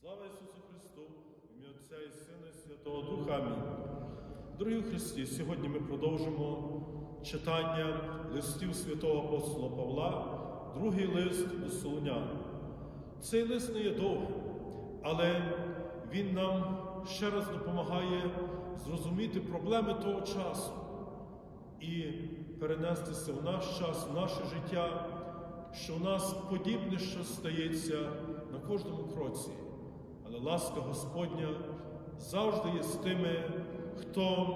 Слава Ісусу Христу, ім'я Отця і Сина і Святого Духа. Амінь. Дорогі Христі, сьогодні ми продовжимо читання листів святого апостола Павла, другий лист до Солонян. Цей лист не є довгим, але він нам ще раз допомагає зрозуміти проблеми того часу і перенестися в наш час, в наше життя, що в нас подібне що стається на кожному кроці. Але ласка Господня завжди є з тими, хто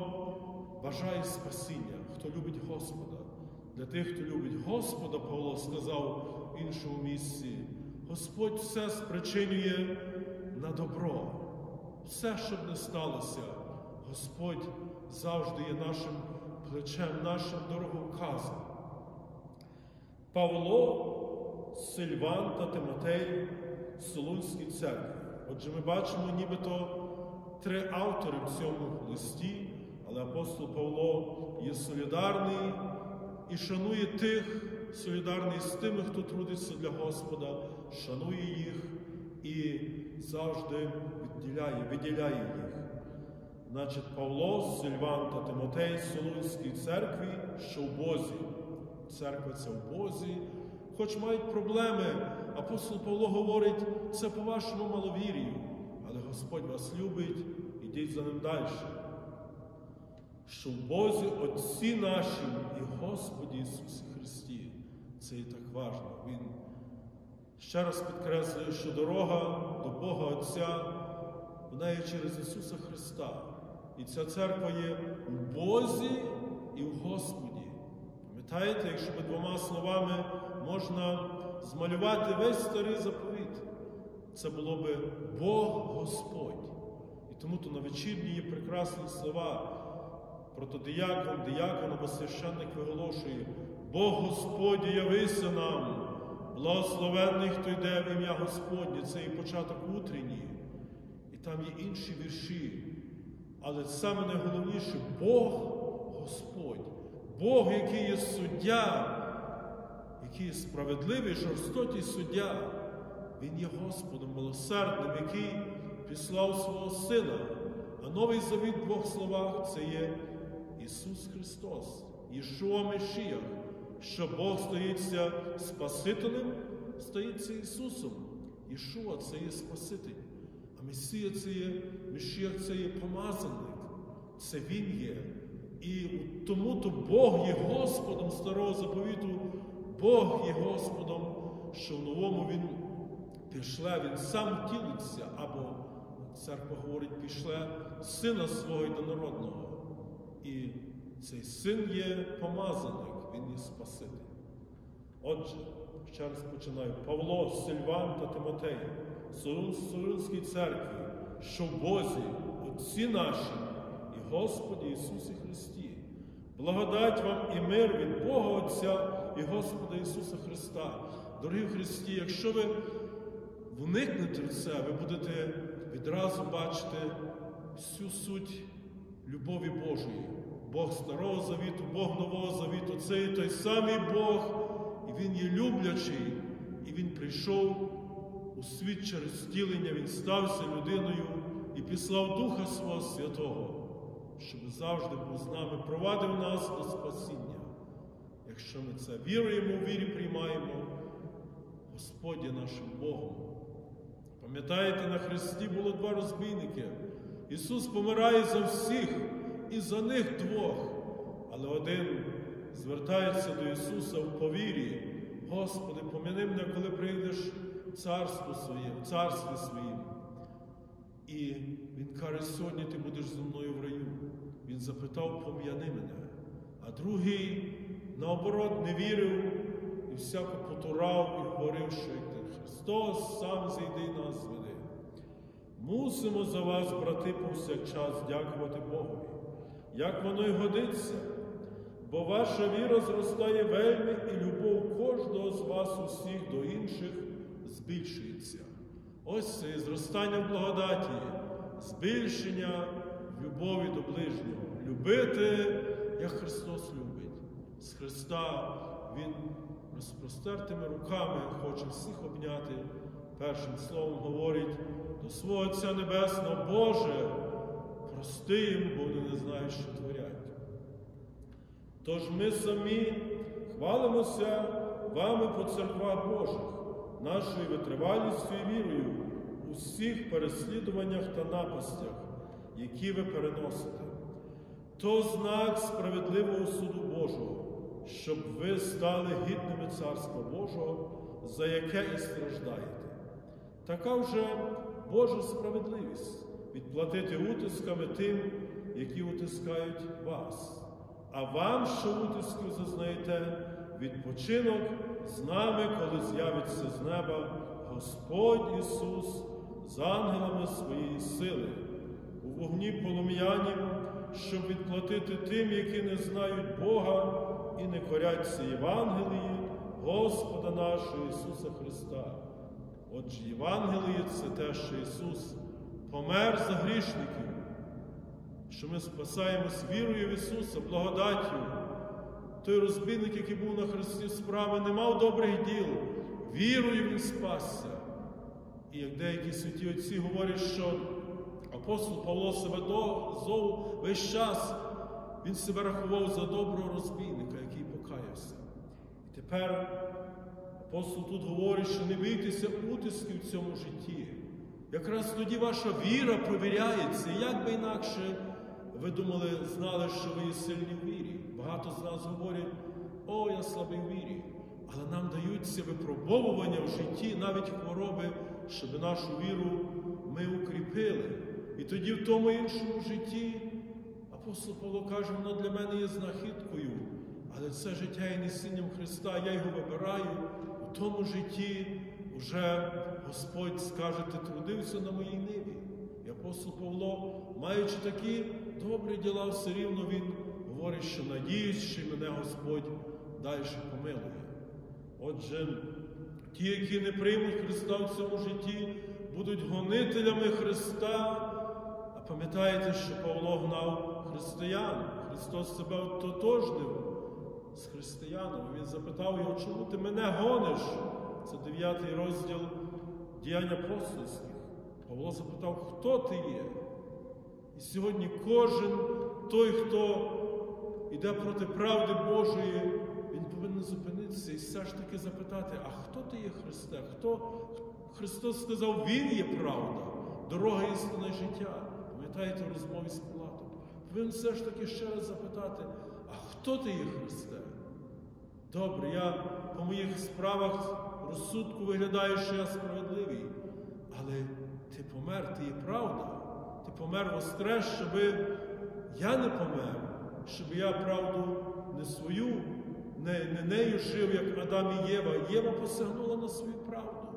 бажає спасіння, хто любить Господа. Для тих, хто любить Господа, Павло сказав в іншому місці, Господь все спричинює на добро. Все, щоб не сталося, Господь завжди є нашим плечем, нашим дороговказом. Павло, Сильван та Тимотей Солунській церкві. Отже, ми бачимо нібито три автори в цьому листі, але апостол Павло є солідарний і шанує тих, солідарний з тими, хто трудиться для Господа, шанує їх і завжди відділяє, виділяє їх. Значить, Павло, Сильван та Тимотей Солунській церкві, що в Бозі. Церква це в Бозі, хоч мають проблеми. Апостол Павло говорить, це по вашому маловір'ю, але Господь вас любить, ідіть за ним далі. Що в Бозі Отці наші і Господі Ісусі Христі. Це і так важливо. Він ще раз підкреслює, що дорога до Бога Отця, вона є через Ісуса Христа. І ця церква є в Бозі і в Господі. Пам'ятаєте, якщо би двома словами можна змалювати весь старий заповіт, це було би Бог Господь. І тому то на вечірні є прекрасні слова. Протодіякон, диякон або священник виголошує, Бог Господь явися нам, благословенний, хто йде в ім'я Господнє, це і початок утренній. І там є інші вірші. Але саме найголовніше Бог Господь, Бог, який є суддя, який справедливий, жорстокий суддя, Він є Господом милосердним, який післав свого Сина. А новий завіт в двох словах це є Ісус Христос, Ішуа Мешіях, що Бог стоїться Спасителем, стоїться Ісусом. Ішуа це є Спаситель. А Месія це є Мешіях це є помазаник, це Він є. І тому то Бог є Господом старого заповіту, Бог є Господом, що в новому Він пішле, Він сам втілиться, або церква говорить, пішле сина свого єдинородного. І цей син є помазаник, він є Спаситель. Отже, ще раз починаю. Павло, Сильван та Тимотей, Солунській церкві, що в Бозі, Отці наші і Господі Ісусі Христі. Благодать вам і мир від Бога Отця і Господа Ісуса Христа. Дорогі Христі, якщо ви вникнете в це, ви будете відразу бачити всю суть любові Божої. Бог Старого Завіту, Бог Нового Завіту це і той самий Бог, і Він є люблячий, і Він прийшов у світ через стілення, Він стався людиною і післав Духа Свого Святого, щоб завжди був з нами, провадив нас до спасіння. Якщо ми це віруємо, в вірі приймаємо, Господь є нашим Богом. Пам'ятаєте, на Христі було два розбійники. Ісус помирає за всіх і за них двох. Але один звертається до Ісуса в повірі. Господи, пом'яни мене, коли прийдеш в царство своє, в царстві своїм. І Він каже, сьогодні ти будеш зі мною в раю. Він запитав, пом'яни мене. А другий, наоборот, не вірив і всяко потурав і говорив, що як Христос сам зійде і нас зведе. Мусимо за вас, брати, повсякчас дякувати Богові, як воно й годиться, бо ваша віра зростає вельми, і любов кожного з вас усіх до інших збільшується. Ось це і зростання в благодаті, збільшення в любові до ближнього. Любити, як Христос любить. З Христа Він розпростертими руками хоче всіх обняти першим словом говорить до свого Отця Небесного, Боже, прости їм, бо вони не знають, що творять. Тож ми самі хвалимося вами по церквах Божих, нашою витривалістю і вірою у всіх переслідуваннях та напастях, які ви переносите. То знак справедливого суду Божого, щоб ви стали гідними Царства Божого, за яке і страждаєте. Така вже Божа справедливість відплатити утисками тим, які утискають вас. А вам, що утисків зазнаєте, відпочинок з нами, коли з'явиться з неба Господь Ісус з ангелами своєї сили, у вогні полум'янім, щоб відплатити тим, які не знають Бога і не коряться Євангелії, Господа нашого Ісуса Христа. Отже, Євангеліє це те, що Ісус помер за грішників, що ми спасаємось вірою в Ісуса, благодаттю. Той розбійник, який був на Христі справи, не мав добрих діл, вірою Він спасся. І як деякі святі отці говорять, що апостол Павло себе зов весь час, він себе рахував за доброго розбійника, який покаявся. І тепер апостол тут говорить, що не бійтеся утисків в цьому житті. Якраз тоді ваша віра провіряється, як би інакше ви думали, знали, що ви є сильні в вірі. Багато з нас говорять, о, я слабий в вірі. Але нам даються випробовування в житті, навіть хвороби, щоб нашу віру ми укріпили. І тоді в тому іншому житті апостол Павло каже, воно для мене є знахідкою, але це життя є несінням Христа, я його вибираю. У тому житті вже Господь, скажете, трудився на моїй ниві. І апостол Павло, маючи такі добрі діла, все рівно він говорить, що надіюсь, що мене Господь далі помилує. Отже, ті, які не приймуть Христа в цьому житті, будуть гонителями Христа. А пам'ятаєте, що Павло гнав християн, Христос себе ототожнив з християнами. Він запитав його, чому ти мене гониш? Це дев'ятий розділ діянь апостольських. Павло запитав, хто ти є? І сьогодні кожен той, хто йде проти правди Божої, він повинен зупинитися і все ж таки запитати, а хто ти є Христе? Хто? Христос сказав, Він є правда, дорога істина життя. Пам'ятаєте розмові з? Повинен все ж таки ще раз запитати, а хто ти є Христе? Добре, я по моїх справах розсудку виглядаю, що я справедливий, але ти помер, ти є правда. Ти помер воскрес, щоб я не помер, щоб я правду не свою, не, не нею жив, як Адам і Єва. Єва посягнула на свою правду.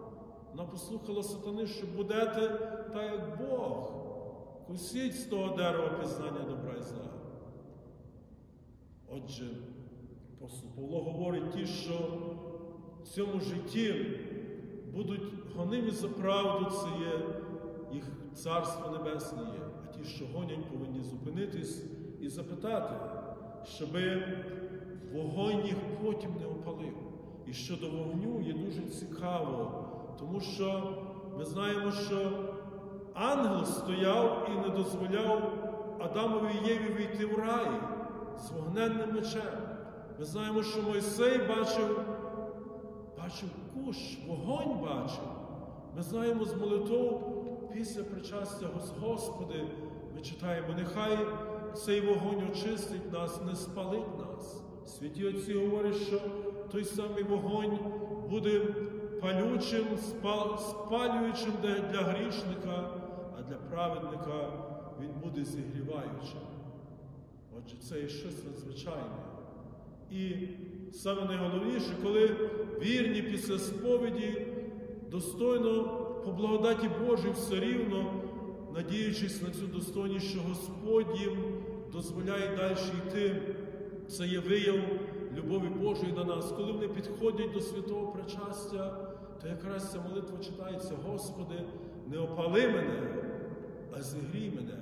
Вона послухала сатани, що будете так, як Бог. Кусіть з того дерева пізнання добра і зла. Отже, апостол Павло говорить ті, що в цьому житті будуть гонимі за правду, це є їх Царство Небесне є, а ті, що гонять, повинні зупинитись і запитати, щоби вогонь їх потім не опалив. І щодо вогню є дуже цікаво, тому що ми знаємо, що ангел стояв і не дозволяв Адамові Єві війти в рай з вогненним мечем. Ми знаємо, що Мойсей бачив, бачив куш, вогонь бачив. Ми знаємо з молитов після причастя Господи, ми читаємо, нехай цей вогонь очистить нас, не спалить нас. Святі Отці говорять, що той самий вогонь буде палючим, спалюючим для грішника, для праведника він буде зігріваючим. Отже, це є щось надзвичайне. І саме найголовніше, коли вірні після сповіді достойно по благодаті Божій все рівно, надіючись на цю достойність, що Господь їм дозволяє далі йти. Це є вияв любові Божої на нас. Коли вони підходять до святого причастя, то якраз ця молитва читається, Господи, не опали мене, а зігрій мене.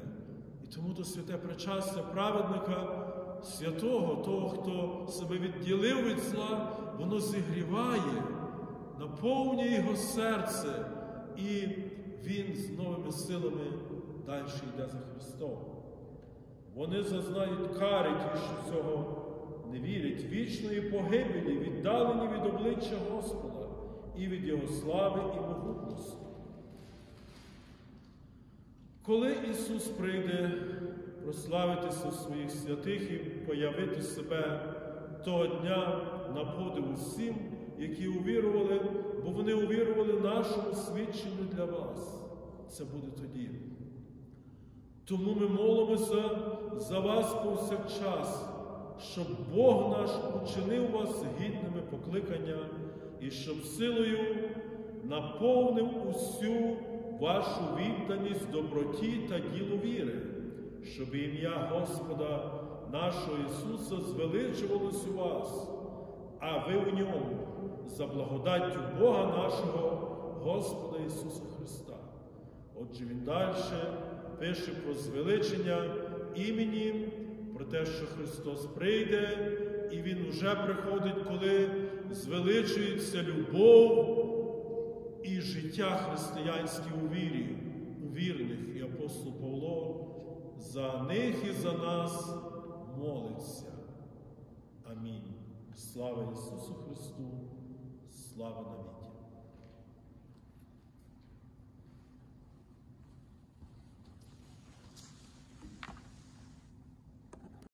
І тому то святе причастя праведника, святого, того, хто себе відділив від зла, воно зігріває, наповнює його серце і він з новими силами далі йде за Христом. Вони зазнають кари ті, що цього не вірять, вічної погибелі, віддалені від обличчя Господа і від Його слави і могутності. Коли Ісус прийде прославитися своїх святих і появити себе того дня на подив усім, які увірували, бо вони увірували нашому свідченню для вас. Це буде тоді. Тому ми молимося за вас повсякчас, щоб Бог наш учинив вас гідними покликання і щоб силою наповнив усю вашу відданість доброті та ділу віри, щоб ім'я Господа нашого Ісуса звеличувалось у вас, а ви у ньому за благодаттю Бога нашого, Господа Ісуса Христа. Отже, Він далі пише про звеличення імені, про те, що Христос прийде, і Він уже приходить, коли звеличується любов і життя християнське у вірі, у вірних, і апостол Павло за них і за нас молиться. Амінь. Слава Ісусу Христу, слава навіки.